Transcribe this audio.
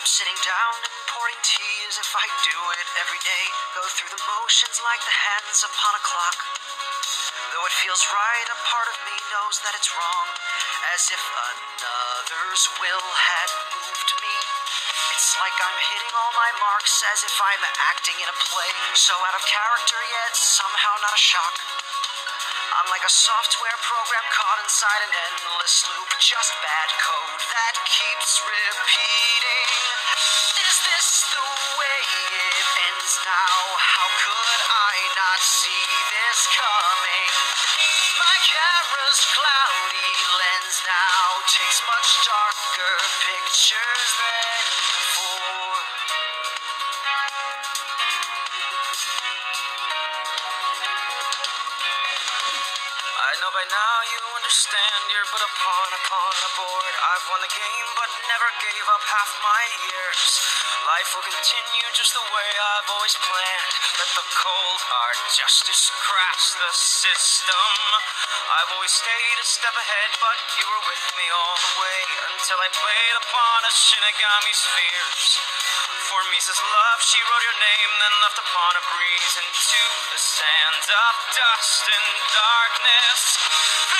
I'm sitting down and pouring tea as if I do it every day. Go through the motions like the hands upon a clock. Though it feels right, a part of me knows that it's wrong. As if another's will had moved me. It's like I'm hitting all my marks as if I'm acting in a play. So out of character, yet somehow not a shock. I'm like a software program caught inside an endless loop. Just bad code that keeps repeating. This coming? My camera's cloudy lens now takes much darker pictures by now you understand you're but a pawn upon a board. I've won the game but never gave up half my years. Life will continue just the way I've always planned. Let the cold hard justice crash the system. I've always stayed a step ahead, but you were with me all the way until I played upon a Shinigami's fears. For Misa's love, she wrote your name, then left upon a breeze into the sands of dust and darkness. This